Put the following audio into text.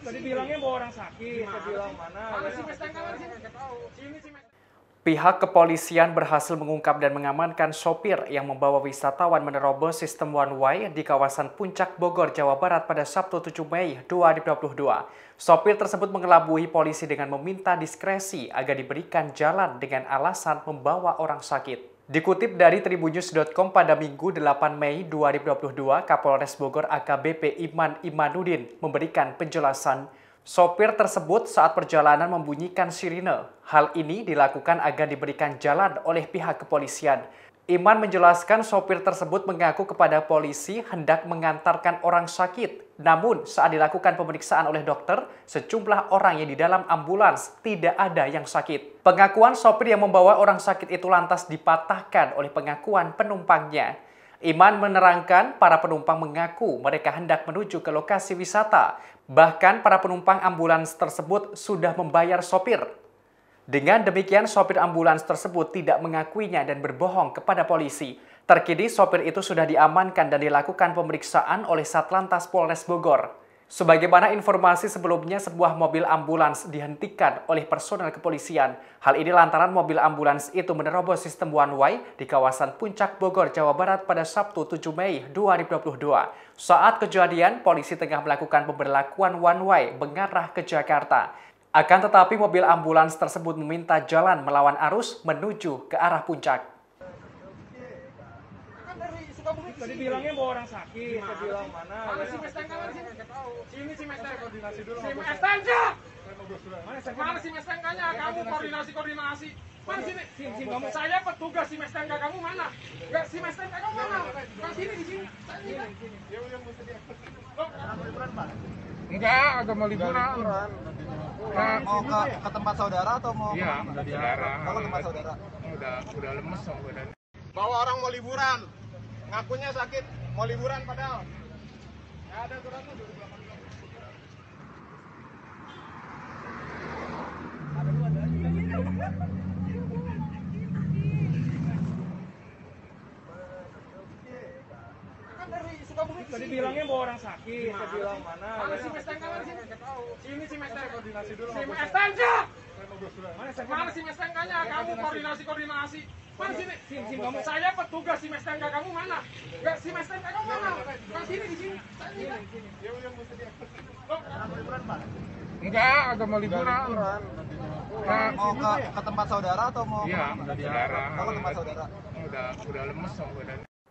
Tadi bilangnya bawa orang sakit. Saya bilang mana? Mana si Mustang mana sih? Nggak tahu. Sini si Mustang. Pihak kepolisian berhasil mengungkap dan mengamankan sopir yang membawa wisatawan menerobos sistem one way di kawasan Puncak Bogor, Jawa Barat pada Sabtu 7 Mei 2022. Sopir tersebut mengelabui polisi dengan meminta diskresi agar diberikan jalan dengan alasan membawa orang sakit. Dikutip dari tribunnews.com pada Minggu 8 Mei 2022, Kapolres Bogor AKBP Iman Imanuddin memberikan penjelasan Sopir tersebut saat perjalanan membunyikan sirine. Hal ini dilakukan agar diberikan jalan oleh pihak kepolisian. Iman menjelaskan sopir tersebut mengaku kepada polisi hendak mengantarkan orang sakit. Namun saat dilakukan pemeriksaan oleh dokter, sejumlah orang yang di dalam ambulans tidak ada yang sakit. Pengakuan sopir yang membawa orang sakit itu lantas dipatahkan oleh pengakuan penumpangnya. Iman menerangkan para penumpang mengaku mereka hendak menuju ke lokasi wisata. Bahkan para penumpang ambulans tersebut sudah membayar sopir. Dengan demikian, sopir ambulans tersebut tidak mengakuinya dan berbohong kepada polisi. Terkini, sopir itu sudah diamankan dan dilakukan pemeriksaan oleh Satlantas Polres Bogor. Sebagaimana informasi sebelumnya, sebuah mobil ambulans dihentikan oleh personel kepolisian. Hal ini lantaran mobil ambulans itu menerobos sistem one way di kawasan Puncak Bogor, Jawa Barat pada Sabtu 7 Mei 2022. Saat kejadian, polisi tengah melakukan pemberlakuan one way mengarah ke Jakarta. Akan tetapi mobil ambulans tersebut meminta jalan melawan arus menuju ke arah puncak. Tadi bilangnya bawa orang sakit. Saya bilang mana? Mana si mana tahu. Sini si koordinasi dulu Si Cak! Mana Mana si Mustang kanya? Kamu koordinasi Mana sini? Sini sini kamu. Saya petugas si Mustang kamu mana? Enggak si Mustang kamu mana? Kan sini di sini. Sini. Enggak, agak mau liburan. Nah, Mau ke, ke tempat saudara atau mau? iya, udah saudara. Kalau ke tempat saudara. Udah udah lemes sama badan. bawa orang mau liburan ngakunya sakit mau liburan padahal nggak ada suratnya 2018 Tadi bilangnya bawa orang sakit. Saya bilang mana? Mana Ya, si sih? Nggak tahu. Sini si Mustang. koordinasi dulu Si. Mustang Cak! Mana si Mustang kanya? Kamu koordinasi koordinasi. Mana sini? Sini sini kamu. Saya petugas si Mustang kamu mana? Enggak si Mustang kamu mana? Kan sini di sini. Sini. Enggak, agak mau liburan. Nah, Mau ke, ke tempat saudara atau mau? iya, udah saudara. Kalau ke tempat saudara. Udah udah lemes sama.